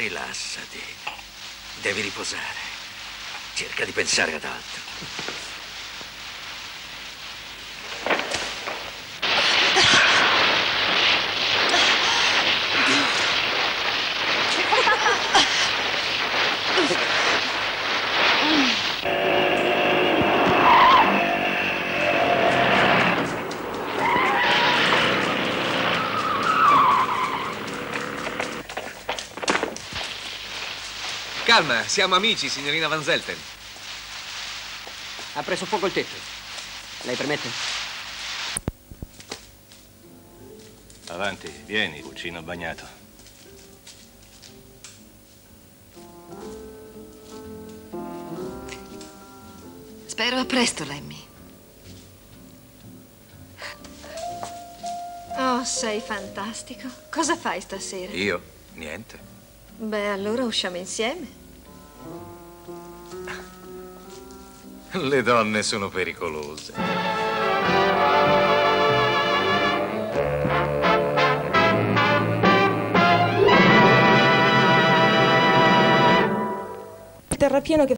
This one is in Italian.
rilassati. Devi riposare. Cerca di pensare ad altro. Calma, siamo amici, signorina Van Zelten. Ha preso fuoco il tetto. Lei permette? Avanti, vieni, cucino bagnato. Spero a presto, Lemmy. Oh, sei fantastico. Cosa fai stasera? Io? Niente. Beh, allora usciamo insieme. Le donne sono pericolose. Terrapieno che